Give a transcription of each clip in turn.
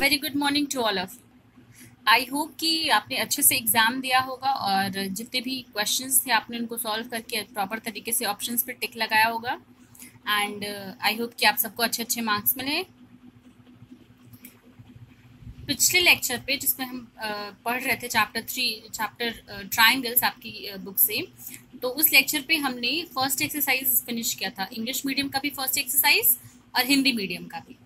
Very good morning to all of I hope कि आपने अच्छे से एग्ज़ाम दिया होगा और जितने भी क्वेश्चंस थे आपने उनको सॉल्व करके प्रॉपर तरीके से ऑप्शंस पे टिक लगाया होगा। एंड आई होप कि आप सबको अच्छे अच्छे मार्क्स मिले। पिछले लेक्चर पे जिसमें हम uh, पढ़ रहे थे चैप्टर थ्री चैप्टर ट्राइंगल्स आपकी बुक uh, से तो उस लेक्चर पे हमने फ़र्स्ट एक्सरसाइज फिनिश किया था। इंग्लिश मीडियम का भी फ़र्स्ट एक्सरसाइज और हिंदी मीडियम का भी।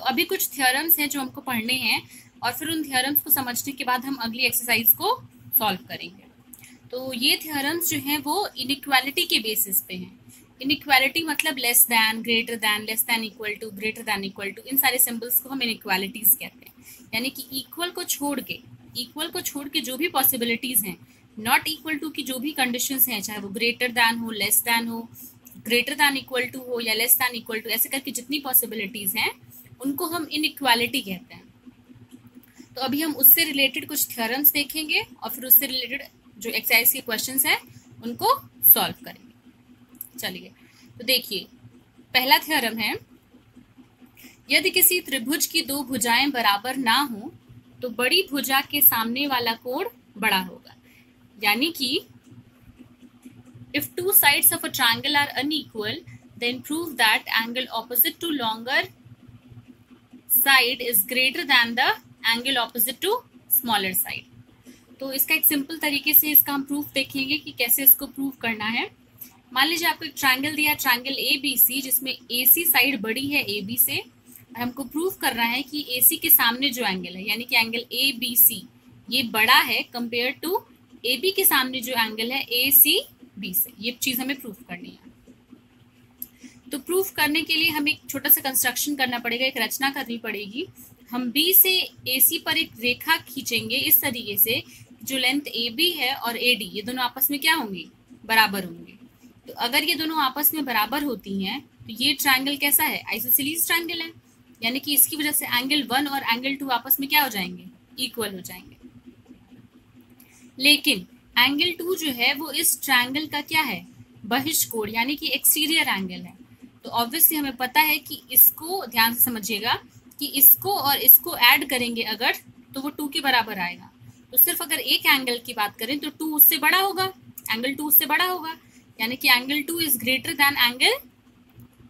तो अभी कुछ थियोरम्स हैं जो हमको पढ़ने हैं और फिर उन थियोरम्स को समझने के बाद हम अगली एक्सरसाइज को सॉल्व करेंगे। तो ये थियोरम्स जो हैं वो इनइक्वालिटी के बेसिस पे हैं। इनइक्वालिटी मतलब less than greater than less than equal to greater than equal to इन सारे सिंबल्स को हम इनइक्वालिटीज कहते हैं। यानी कि इक्वल को छोड़ के इक्वल को छोड़ के जो भी पॉसिबिलिटीज हैं नॉट इक्वल टू की जो भी कंडीशन हैं, चाहे वो ग्रेटर दैन हो लेस दैन हो ग्रेटर दैन इक्वल टू हो या लेस दैन इक्वल टू ऐसे करके जितनी पॉसिबिलिटीज हैं उनको हम इनइक्वालिटी कहते हैं। तो अभी हम उससे रिलेटेड कुछ थ्योरम्स देखेंगे और फिर उससे रिलेटेड जो एक्सरसाइज के क्वेश्चन हैं, उनको सॉल्व करेंगे। चलिए तो देखिए, पहला थ्योरम है, यदि किसी त्रिभुज की दो भुजाएँ बराबर ना हो तो बड़ी भुजा के सामने वाला कोण बड़ा होगा। यानी कि if two sides of a triangle are unequal then prove that angle opposite to longer side is greater than the angle opposite to smaller side तो इसका एक सिंपल तरीके से इसका हम प्रूफ देखेंगे कि कैसे इसको प्रूव करना है। मान लीजिए आपको एक ट्रायंगल दिया ट्रायंगल ए बी सी जिसमें ए सी साइड बड़ी है ए बी से। और हमको प्रूव करना है कि ए सी के सामने जो एंगल है, यानी कि एंगल ए बी सी ये बड़ा है कंपेयर टू ए बी के सामने जो एंगल है ए सी बी से। ये चीज़ हमें प्रूफ तो प्रूफ करने के लिए हमें एक छोटा सा कंस्ट्रक्शन करना पड़ेगा, एक रचना करनी पड़ेगी। हम बी से ए सी पर एक रेखा खींचेंगे इस तरीके से, जो लेंथ ए बी है और ए डी ये दोनों आपस में क्या होंगे? बराबर होंगे। तो अगर ये दोनों आपस में बराबर होती हैं तो ये ट्रायंगल कैसा है? आइसोसिलीज ट्रायंगल है। यानी कि इसकी वजह से एंगल वन और एंगल टू आपस में क्या हो जाएँगे? इक्वल हो जाएँगे। लेकिन एंगल टू जो है, वो इस ट्रायंगल का क्या है? बहिष्कोण, यानी कि एक्सटीरियर एंगल है। तो ऑब्वियसली हमें पता है कि इसको, ध्यान से समझिएगा, कि इसको और इसको ऐड करेंगे अगर तो वो टू के बराबर आएगा। तो सिर्फ़ अगर एक एंगल की बात करें तो टू उससे बड़ा होगा। एंगल टू उससे बड़ा होगा। यानी कि angle two is greater than angle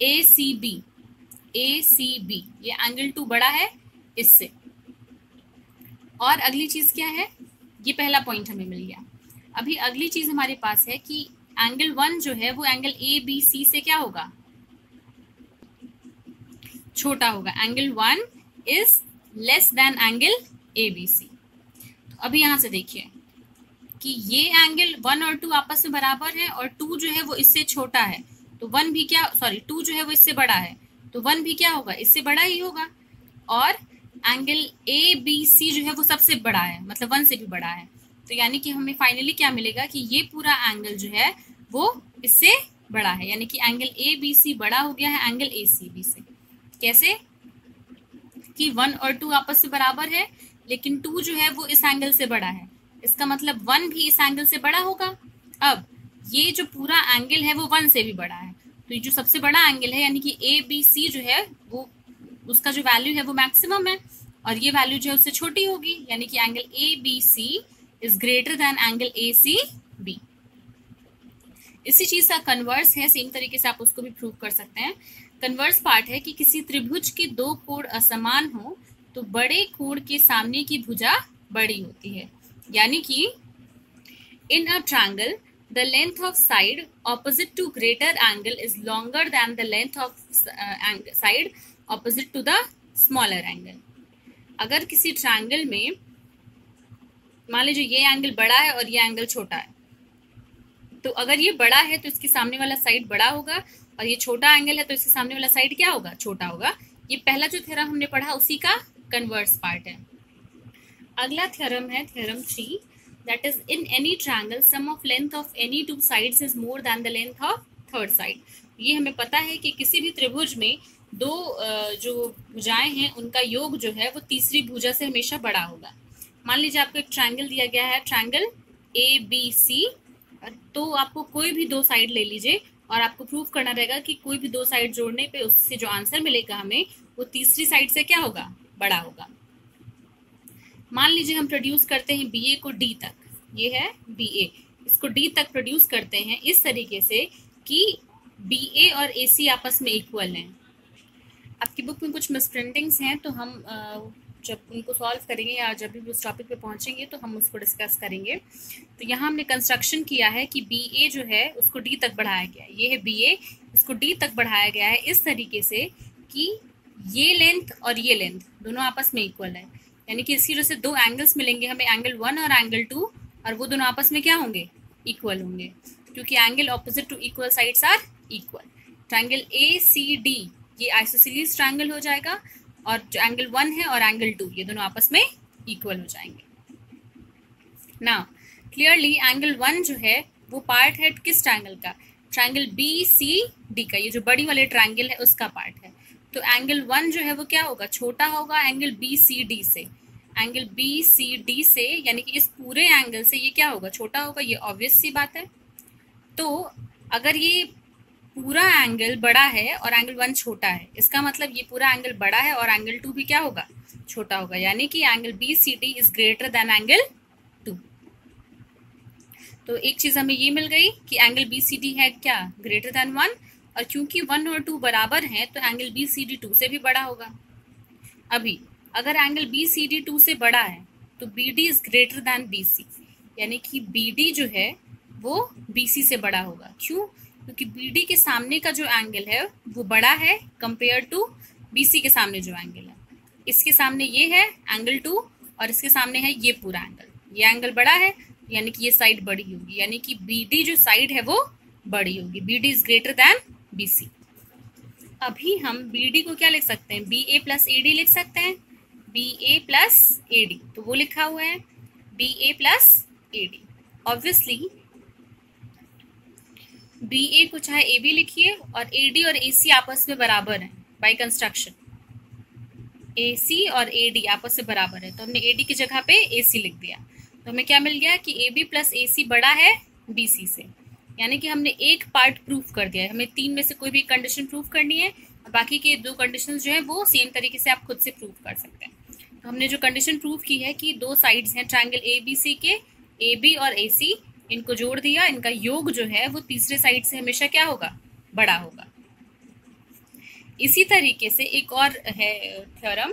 A C B A C B ये एंगल टू बड़ा है इससे। और अगली चीज़ क्या है? ये पहला पॉइंट हमें मिल गया। अभी अगली चीज़ हमारे पास है कि एंगल वन जो है, वो एंगल ए बी सी से क्या होगा? छोटा होगा। Angle one is less than angle A B C अभी यहाँ से देखिए कि ये एंगल वन और टू आपस में बराबर है और टू जो है वो इससे छोटा है। तो वन भी क्या सॉरी टू जो है वो इससे बड़ा है। तो वन भी क्या होगा? इससे बड़ा ही होगा और एंगल ए बी सी जो है वो सबसे बड़ा है मतलब वन से भी बड़ा है। तो यानी कि हमें फाइनली क्या मिलेगा कि ये पूरा एंगल जो है वो इससे बड़ा है। यानी कि एंगल ए बी सी बड़ा हो गया है एंगल ए सी बी से। कैसे? कि वन और टू आपस में बराबर है, लेकिन टू जो है वो इस एंगल से बड़ा है। इसका मतलब वन भी इस एंगल से बड़ा होगा। अब, ये जो पूरा एंगल है वो वन से भी बड़ा है। तो ये जो सबसे बड़ा एंगल है, यानी कि ए बी सी जो है, वो, उसका जो वैल्यू है वो मैक्सिमम है, और ये वैल्यू जो है उससे छोटी होगी, यानी कि angle A B C is greater than angle A C B इसी चीज़ का कन्वर्स है सेम तरीके से आप उसको भी प्रूव कर सकते हैं। कन्वर्स पार्ट है कि किसी त्रिभुज के दो कोण असमान हो तो बड़े कोण के सामने की भुजा बड़ी होती है। यानी कि in a triangle the length of side opposite to greater angle is longer than the length of side opposite to the smaller angle अगर किसी ट्रायंगल में, मान लीजिए ये एंगल बड़ा है और ये एंगल छोटा है तो अगर ये बड़ा है तो इसके सामने वाला साइड बड़ा होगा और ये छोटा एंगल है तो इसके सामने वाला साइड क्या होगा? छोटा होगा। ये पहला जो थ्योरम हमने पढ़ा, उसी का कन्वर्स पार्ट है। अगला थ्योरम है theorem three that is in any triangle sum of length of any two sides is more than the length of third side ये हमें पता है कि किसी भी त्रिभुज में दो जो भुजाएँ हैं, उनका योग जो है, वो तीसरी भुजा से हमेशा बड़ा होगा। मान लीजिए आपको एक ट्रायंगल दिया गया है ट्रायंगल ए बी सी तो आपको कोई भी दो साइड ले लीजिए और आपको प्रूफ करना रहेगा कि कोई भी दो साइड जोड़ने पे उससे जो आंसर मिलेगा हमें, वो तीसरी साइड से क्या होगा? बड़ा होगा। मान लीजिए हम प्रोड्यूस करते हैं बी ए को डी तक। ये है बी ए इसको डी तक प्रोड्यूस करते हैं इस तरीके से कि बी ए और ए सी आपस में इक्वल हैं। आपकी बुक में कुछ मिसप्रिंटिंग्स हैं तो हम जब उनको सॉल्व करेंगे या जब भी उस टॉपिक पे पहुँचेंगे तो हम उसको डिस्कस करेंगे। तो यहाँ हमने कंस्ट्रक्शन किया है कि बी ए जो है, उसको डी तक बढ़ाया गया है। ये है बी ए इसको डी तक बढ़ाया गया है इस तरीके से कि ये लेंथ और ये लेंथ दोनों आपस में इक्वल है। यानी कि इसकी वजह से दो एंगल्स मिलेंगे, हमें एंगल वन और एंगल टू और वो दोनों आपस में क्या होंगे? इक्वल होंगे। क्योंकि angle opposite to equal sides are equal triangle A C D ये आइसोसिलीज ट्राइंगल हो जाएगा। और जो एंगल वन है और एंगल टू ये दोनों आपस में इक्वल हो जाएँगे। ना क्लियरली एंगल वन जो है, वो पार्ट है किस ट्राइंगल का? ट्राइंगल बी सी डी का। ये जो बड़ी वाले ट्राइंगल है, उसका पार्ट है। तो एंगल वन जो है, वो क्या होगा? छोटा होगा एंगल बी सी डी से। एंगल बी सी डी से, यानी कि इस पूरे एंगल से ये क्या होगा? छोटा होगा, ये ऑब्वियस सी बात है। तो अगर ये पूरा एंगल बड़ा है और एंगल वन छोटा है। इसका मतलब ये पूरा एंगल बड़ा है और एंगल टू भी क्या होगा? छोटा होगा। यानी कि angle B C D is greater than angle two तो एक चीज़ हमें ये मिल गई कि एंगल बी सी डी है क्या? ग्रेटर देन वन और क्योंकि वन और टू बराबर हैं तो angle B C D two से भी बड़ा होगा। अभी, अगर angle B C D two से बड़ा है तो B D is greater than B C यानी कि बी डी जो है, वो बी सी से बड़ा होगा। क्यों? क्योंकि बी डी के सामने का जो एंगल है, वो बड़ा है कंपेयर टू बी सी के सामने जो एंगल है। इसके सामने ये है एंगल टू और इसके सामने है ये पूरा एंगल ये एंगल बड़ा है, यानी कि ये साइड बड़ी होगी। यानी कि डी जो साइड है वो बड़ी होगी। B D is greater than B अभी हम डी को क्या लिख सकते हैं? B A plus A D लिख सकते हैं। B A plus A D तो वो लिखा हुआ है B A plus A D obviously B A को चाहे ए बी लिखिए और ए डी और ए सी आपस में बराबर है बाई कंस्ट्रक्शन ए सी और ए डी आपस में बराबर है तो हमने ए डी की जगह पे ए सी लिख दिया। तो हमें क्या मिल गया कि ए बी प्लस ए सी बड़ा है बी सी से। यानी कि हमने एक पार्ट प्रूफ कर दिया है। हमें तीन में से कोई भी कंडीशन प्रूफ करनी है, और बाकी के दो कंडीशन जो है, वो सेम तरीके से आप खुद से प्रूफ कर सकते हैं। तो हमने जो कंडीशन प्रूफ की है कि दो साइड्स हैं ट्राइंगल ए बी सी के ए बी और ए सी इनको जोड़ दिया, इनका योग जो है वो तीसरे साइड से हमेशा क्या होगा? बड़ा होगा। इसी तरीके से एक और है थ्योरम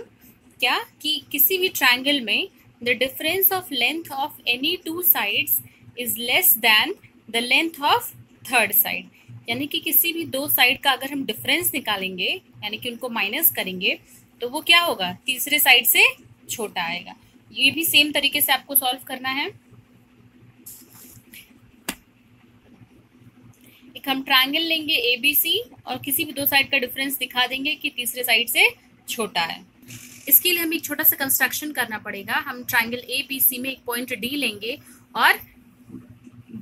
क्या कि किसी भी ट्राइंगल में the difference of length of any two sides is less than the length of third side यानी कि किसी भी दो साइड का अगर हम डिफरेंस निकालेंगे, यानी कि उनको माइनस करेंगे तो वो क्या होगा? तीसरे साइड से छोटा आएगा। ये भी सेम तरीके से आपको सॉल्व करना है। हम ट्रायंगल लेंगे ए बी सी और किसी भी दो साइड का डिफरेंस दिखा देंगे कि तीसरे साइड से छोटा है। इसके लिए हमें एक छोटा सा कंस्ट्रक्शन करना पड़ेगा। हम ट्राइंगल ए बी सी में एक पॉइंट डी लेंगे और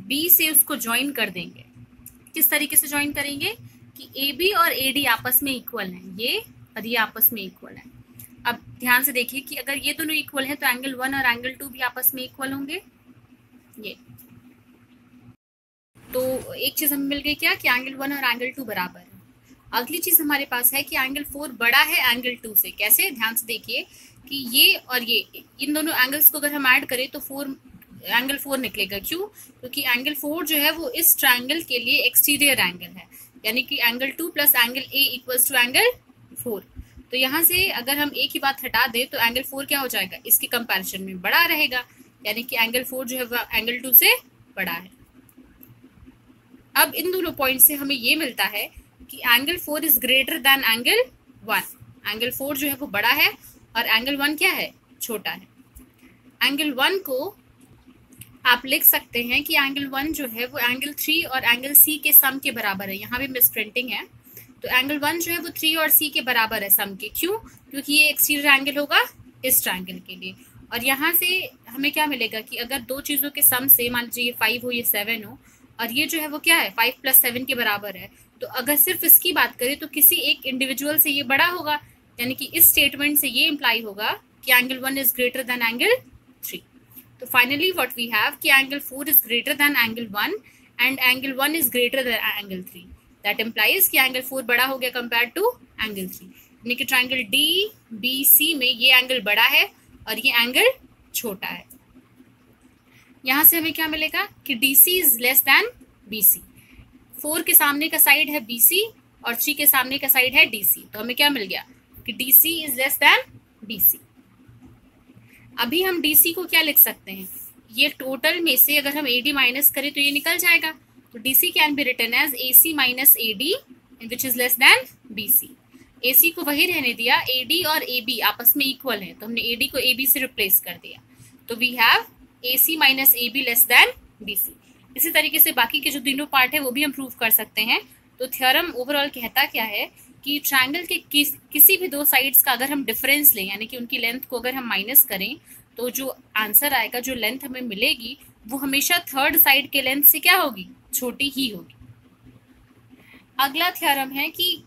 बी से उसको ज्वाइन कर देंगे। किस तरीके से ज्वाइन करेंगे कि ए बी और ए डी आपस में इक्वल हैं। ये और ये आपस में इक्वल है। अब ध्यान से देखिए कि अगर ये दोनों इक्वल है तो एंगल वन और एंगल टू भी आपस में इक्वल होंगे। ये। तो एक चीज़ हमें मिल गई क्या? कि एंगल वन और एंगल टू बराबर है। अगली चीज़ हमारे पास है कि एंगल फोर बड़ा है एंगल टू से। कैसे? ध्यान से देखिए कि ये और ये, इन दोनों एंगल्स को अगर हम ऐड करें तो फोर एंगल फोर निकलेगा। क्यों? क्योंकि एंगल फोर जो है वो इस ट्राइंगल के लिए एक्सटीरियर एंगल है। यानी कि angle two plus angle A equals to angle four तो यहाँ से अगर हम ए की बात हटा दें तो एंगल फोर क्या हो जाएगा? इसके कंपैरिजन में बड़ा रहेगा। यानी कि एंगल फोर जो है वह एंगल टू से बड़ा है। अब इन दोनों पॉइंट से हमें ये मिलता है कि angle four is greater than angle one angle four जो है वो बड़ा है और एंगल वन क्या है? छोटा है। एंगल वन को आप लिख सकते हैं कि एंगल वन जो है वो एंगल थ्री और एंगल सी के सम के बराबर है। यहाँ भी मिस प्रिंटिंग है। तो एंगल वन जो है वो थ्री और सी के बराबर है सम के। क्यों? क्योंकि ये एक्सटीरियर एंगल होगा इस ट्रायंगल के लिए। और यहाँ से हमें क्या मिलेगा कि अगर दो चीज़ों के सम से, मान लीजिए ये फाइव हो, ये सेवन हो और ये जो है वो क्या है? फाइव प्लस सेवन के बराबर है। तो अगर सिर्फ़ इसकी बात करें तो किसी एक इंडिविजुअल से ये बड़ा होगा, यानी कि इस स्टेटमेंट से ये इम्प्लाई होगा कि angle one is greater than angle three तो फाइनली व्हाट वी हैव कि angle four is greater than angle one and angle one is greater than angle three that implies कि एंगल फोर बड़ा हो गया compare to angle three यानी कि triangle D B C में ये angle बड़ा है और ये एंगल छोटा है। यहाँ से हमें क्या मिलेगा कि C is less than B C four के सामने का साइड है सी और थ्री के सामने का साइड है डी सी तो हमें क्या मिल गया कि C is less than C अभी हम सी को क्या लिख सकते हैं? ये टोटल में से अगर हम ए डी माइनस करें तो ये निकल जाएगा। तो C can be written as A C minus A D which is less than B C A C को वही रहने दिया ए डी और ए बी आपस में इक्वल है। तो हमने डी को ए बी से रिप्लेस कर दिया। तो we have A C minus A B less than B C इसी तरीके से बाकी के जो तीनों पार्ट है वो भी हम प्रूव कर सकते हैं। तो थ्योरम ओवरऑल कहता क्या है कि ट्रायंगल के किस, किसी भी दो साइड्स का अगर हम डिफरेंस लें यानी कि उनकी लेंथ को अगर हम माइनस करें तो जो आंसर आएगा जो लेंथ हमें मिलेगी वो हमेशा थर्ड साइड के लेंथ से क्या होगी? छोटी ही होगी। अगला थ्योरम है कि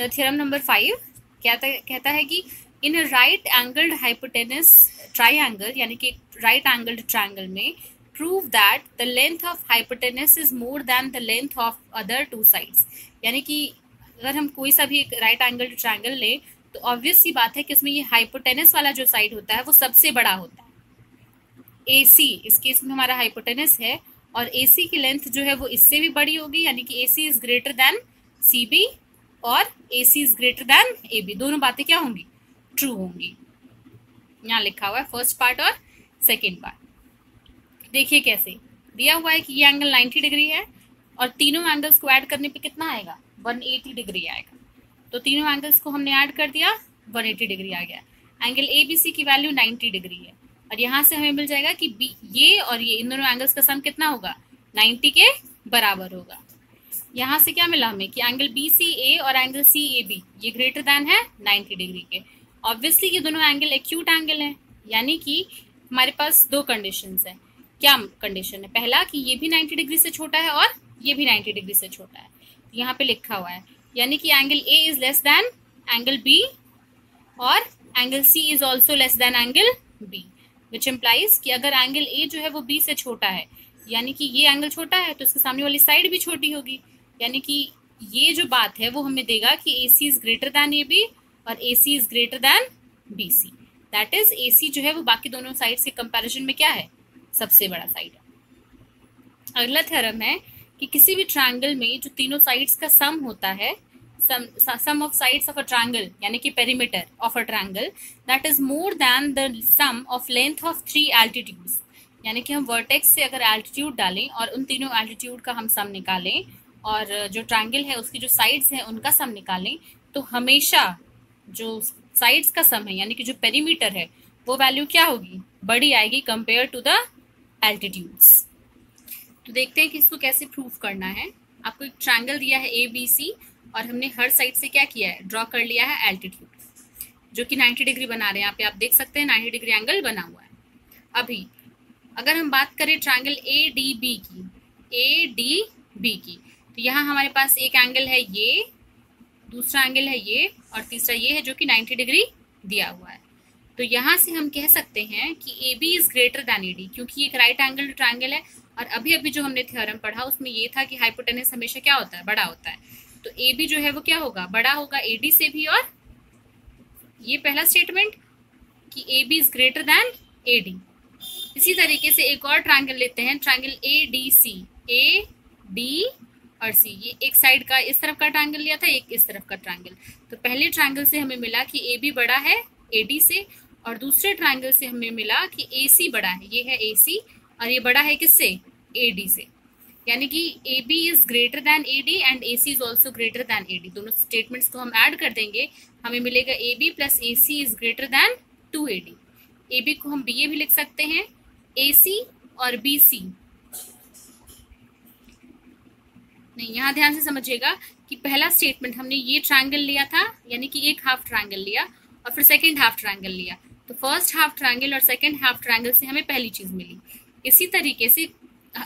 थ्योरम नंबर फाइव कहता कहता है कि in a right angled hypotenuse triangle यानी कि राइट एंगल्ड ट्राइंगल में prove that the length of hypotenuse is more than the length of other two sides यानी कि अगर हम कोई सा भी एक राइट एंगल ट्राइंगल लें तो ऑब्वियस सी बात है कि इसमें ये हाइपोटेनस वाला जो साइड होता है, वो सबसे बड़ा होता है। ए सी इस केस में हमारा हाइपोटेनस है, और ए सी की लेंथ जो है वो इससे भी बड़ी होगी, यानी कि A C is greater than C B और A C is greater than A B दोनों बातें क्या होंगी? ट्रू होंगी यहाँ लिखा हुआ है फ़र्स्ट पार्ट और सेकेंड पार्ट देखिए कैसे। दिया हुआ है कि ये एंगल 90 डिग्री है और तीनों एंगल्स को ऐड करने पे कितना आएगा? 180 डिग्री आएगा। तो तीनों एंगल्स को हमने ऐड कर दिया 180 डिग्री आ गया। एंगल ए बी सी की वैल्यू 90 डिग्री है। और यहाँ से हमें मिल जाएगा कि बी ये और ये इन दोनों एंगल्स का सम कितना होगा? 90 के बराबर होगा। यहाँ से क्या मिला हमें कि एंगल बी सी ए और एंगल सी ए बी ये ग्रेटर देन है 90 डिग्री के। ऑब्वियसली ये दोनों एंगल एक्यूट एंगल है, यानी कि हमारे पास दो कंडीशन है। क्या कंडीशन है? पहला कि ये भी 90 डिग्री से छोटा है और ये भी 90 डिग्री से छोटा है। यहाँ पे लिखा हुआ है, यानी कि angle A is less than angle B और angle C is also less than angle B which implies कि अगर एंगल ए जो है वो बी से छोटा है, यानी कि ये एंगल छोटा है तो इसके सामने वाली साइड भी छोटी होगी। यानी कि ये जो बात है वो हमें देगा कि A C is greater than A B और A C is greater than B C that is A C जो है वो बाकी दोनों साइड के कंपेरिजन में क्या है? सबसे बड़ा साइड है। अगला थ्योरम है कि किसी भी ट्रायंगल में जो तीनों साइड्स का सम होता है sum of sides of a triangle यानी कि perimeter of a triangle that is more than the sum of length of three altitudes यानी कि हम वर्टेक्स से अगर एल्टीट्यूड डालें और उन तीनों एल्टीट्यूड का हम सम निकालें और जो ट्रायंगल है उसकी जो साइड्स हैं उनका सम निकालें तो हमेशा जो साइड्स का सम है, यानी कि जो पेरीमीटर है, वो वैल्यू क्या होगी? बड़ी आएगी कंपेयर टू द एल्टीट्यूड्स तो देखते हैं कि इसको कैसे प्रूफ करना है। आपको एक ट्रायंगल दिया है ए बी सी और हमने हर साइड से क्या किया है? ड्रॉ कर लिया है एल्टीट्यूड जो कि 90 डिग्री बना रहे हैं। यहाँ पे आप देख सकते हैं 90 डिग्री एंगल बना हुआ है। अभी, अगर हम बात करें ट्रायंगल ए डी बी की ए डी बी की तो यहाँ हमारे पास एक एंगल है ये दूसरा एंगल है ये और तीसरा ये है जो कि 90 डिग्री दिया हुआ है। तो यहाँ से हम कह सकते हैं कि A B is greater than A D क्योंकि एक राइट एंगल ट्राइंगल है और अभी अभी जो हमने थ्योरम पढ़ा उसमें ये था कि हाइपोटेनस हमेशा क्या होता है? बड़ा होता है। तो ए बी जो है वो क्या होगा? बड़ा होगा ए डी से भी और ये पहला स्टेटमेंट कि A B is greater than A D इसी तरीके से एक और ट्राइंगल लेते हैं triangle A D C A D और सी, ये एक साइड का इस तरफ़ का ट्राइंगल लिया था, एक इस तरफ़ का ट्राइंगल तो पहले ट्राइंगल से हमें मिला कि ए बी बड़ा है ए डी से, और दूसरे ट्राइंगल से हमें मिला कि ए सी बड़ा है। ये है ए सी और ये बड़ा है किससे? ए डी से। यानी कि A B is greater than A D and A C is also greater than A D दोनों स्टेटमेंट्स को हम ऐड कर देंगे। हमें मिलेगा A B plus A C is greater than two A D A B को हम B ए भी लिख सकते हैं। ए सी और बी सी नहीं, यहाँ ध्यान से समझिएगा कि पहला स्टेटमेंट हमने ये ट्रायंगल लिया था, यानी कि एक हाफ़ ट्रायंगल लिया और फिर सेकेंड हाफ़ ट्रायंगल लिया। तो फ़र्स्ट हाफ़ ट्रायंगल और सेकेंड हाफ़ ट्रायंगल से हमें पहली चीज़ मिली। इसी तरीके से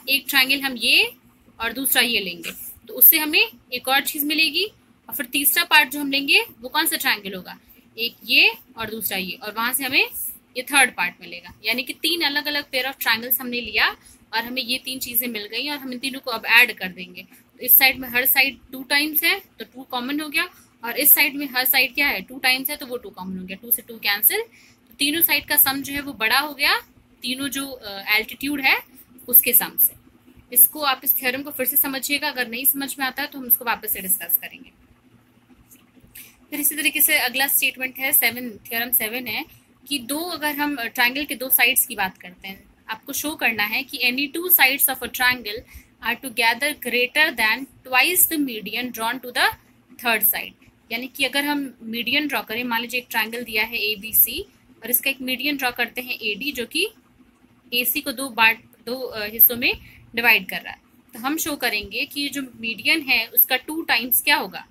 एक ट्रायंगल हम ये और दूसरा ये लेंगे। तो उससे हमें एक और चीज़ मिलेगी और फिर तीसरा पार्ट जो हम लेंगे, वो कौन सा ट्रायंगल होगा? एक ये और दूसरा ये। और वहाँ से हमें ये थर्ड पार्ट मिलेगा। यानी कि तीन अलग अलग पेयर ऑफ़ ट्रायंगल्स हमने लिया और हमें ये तीन चीज़ें मिल गई और हम इन तीनों को अब ऐड कर देंगे। इस साइड में हर साइड टू टाइम्स है तो टू कॉमन हो गया। और इस साइड में हर साइड क्या है? टू टाइम्स है तो वो टू कॉमन हो गया। टू से टू कैंसिल तो तीनों साइड का सम जो है वो बड़ा हो गया। तीनों जो एल्टीट्यूड uh, है उसके सम से। इसको आप इस थ्योरम को फिर से समझिएगा। अगर नहीं समझ में आता है तो हम इसको वापस से डिस्कस करेंगे। फिर इसी तरीके से अगला स्टेटमेंट है सेवन थ्योरम सेवन है कि दो अगर हम ट्राइंगल के दो साइड्स की बात करते हैं आपको शो करना है कि any two sides of a triangle are together greater than twice the median drawn to the third side यानी कि अगर हम मीडियन ड्रॉ करें, मान लीजिए एक ट्राइंगल दिया है ए बी सी और इसका एक मीडियन ड्रॉ करते हैं ए डी जो कि ए सी को दो बार्ट दो हिस्सों में डिवाइड कर रहा है। तो हम शो करेंगे कि जो मीडियन है, उसका टू टाइम्स क्या होगा?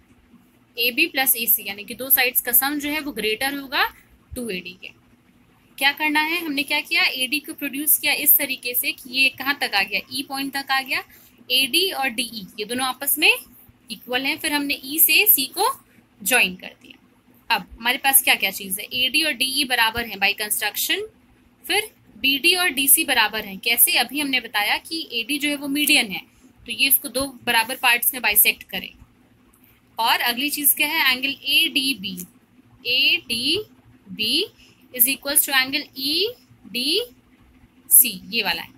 ए बी प्लस ए सी यानी कि दो साइड्स का सम जो है वो ग्रेटर होगा टू ए डी के। क्या करना है? हमने क्या किया? ए डी को प्रोड्यूस किया इस तरीके से कि ये कहाँ तक आ गया? ई e पॉइंट तक आ गया। ए डी और डी ई ये दोनों आपस में इक्वल हैं। फिर हमने ई e से सी को ज्वाइन कर दिया। अब हमारे पास क्या क्या चीज़ है? ए डी और डी ई बराबर है बाई कंस्ट्रक्शन फिर बी डी और डी सी बराबर है। कैसे? अभी हमने बताया कि ए डी जो है वो मीडियन है। तो ये इसको दो बराबर पार्ट्स में बाइसेक्ट करें। और अगली चीज़ क्या है? Angle A D B A D B is equal to angle E D C ये वाला है।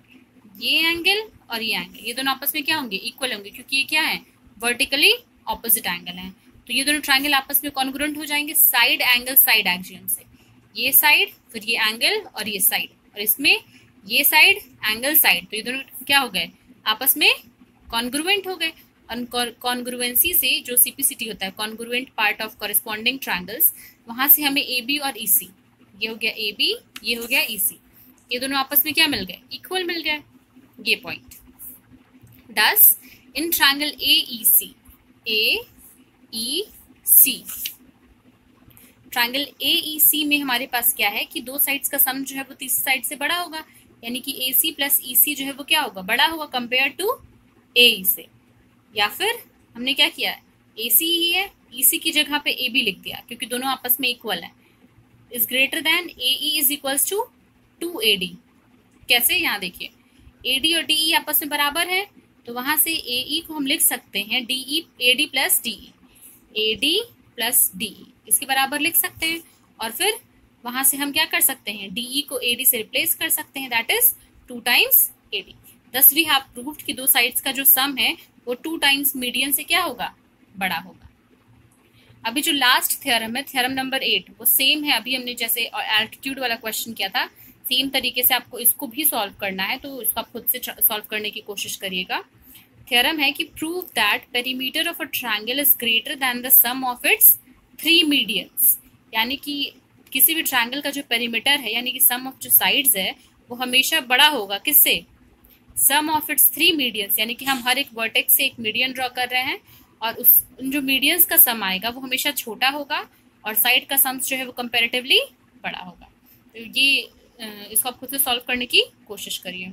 ये एंगल और ये एंगल ये दोनों आपस में क्या होंगे? इक्वल होंगे, क्योंकि ये क्या है? वर्टिकली ऑपोजिट एंगल है। तो ये दोनों ट्राइंगल आपस में कॉन्ग्रुएंट हो जाएँगे साइड एंगल साइड एक्सियम से। ये साइड फिर ये एंगल और ये साइड और इसमें ये साइड एंगल साइड तो ये दोनों क्या हो गए? आपस में कॉन्ग्रुएंट हो गए। कॉन्ग्रुएंसी से जो सीपीसीटी होता है congruent part of corresponding triangles वहाँ से हमें ए बी और ई सी ये हो गया ए बी ये हो गया ई सी ये दोनों आपस में क्या मिल गए? इक्वल मिल गए. ये पॉइंट दस in triangle A E C A E C triangle A ई सी में हमारे पास क्या है कि दो साइड्स का सम जो है वो तीसरी साइड से बड़ा होगा. यानी कि ए सी प्लस ई सी जो है वो क्या होगा? बड़ा होगा कंपेयर टू ए ई से या फिर हमने क्या किया? ए सी ही है. ई सी की जगह पे ए बी लिख दिया, क्योंकि दोनों आपस में इक्वल है. Is greater than A E is equals to two A D कैसे यहाँ देखिए? ए डी और डी ई आपस में बराबर है तो वहाँ से ए ई को हम लिख सकते हैं D E A D plus D A D plus D इसके बराबर लिख सकते हैं। और फिर वहाँ से हम क्या कर सकते हैं? डीई e को एडी से रिप्लेस कर सकते हैं that is two times AD thus we have proved कि दो साइड्स का जो सम है, वो टू टाइम्स मीडियन से क्या होगा? बड़ा होगा। अभी जो लास्ट थ्योरम है थ्योरम नंबर एट वो सेम है अभी हमने जैसे एल्टीट्यूड वाला क्वेश्चन किया था सेम तरीके से आपको इसको भी सॉल्व करना है तो इसको आप खुद से सॉल्व करने की कोशिश करिएगा। थ्योरम है कि prove that perimeter of a triangle is greater than the sum of its three medians यानी कि किसी भी ट्रायंगल का जो पेरीमीटर है, यानी कि सम ऑफ़ जो साइड्स है, वो हमेशा बड़ा होगा किससे? Sum of its three medians यानी कि हम हर एक वर्टेक्स से एक मीडियन ड्रॉ कर रहे हैं और उस उन जो मीडियंस का सम आएगा, वो हमेशा छोटा होगा और साइड का सम्स जो है वो कंपेरेटिवली बड़ा होगा। तो ये इसको आप खुद से सॉल्व करने की कोशिश करिए।